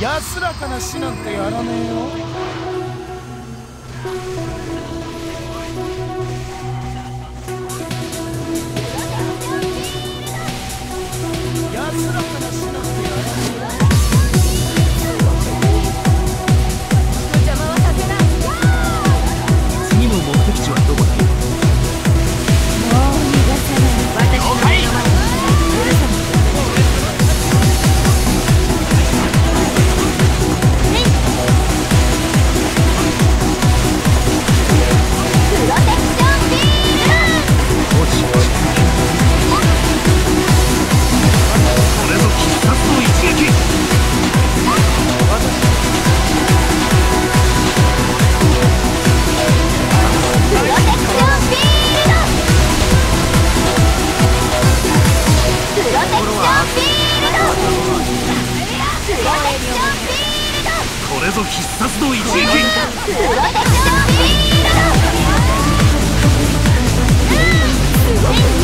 安らかな死なんてやらねえよ。これぞ必殺の一撃。私のー